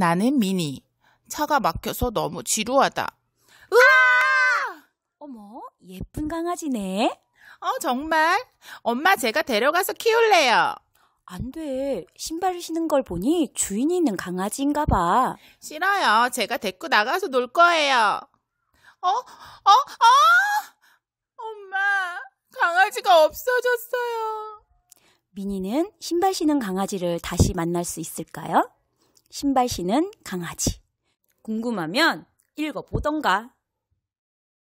나는 미니. 차가 막혀서 너무 지루하다. 어머, 예쁜 강아지네. 어, 정말? 엄마 제가 데려가서 키울래요. 안 돼. 신발 신은 걸 보니 주인이 있는 강아지인가 봐. 싫어요. 제가 데리고 나가서 놀 거예요. 어? 어? 어? 엄마, 강아지가 없어졌어요. 미니는 신발 신은 강아지를 다시 만날 수 있을까요? 신발 신은 강아지. 궁금하면 읽어보던가.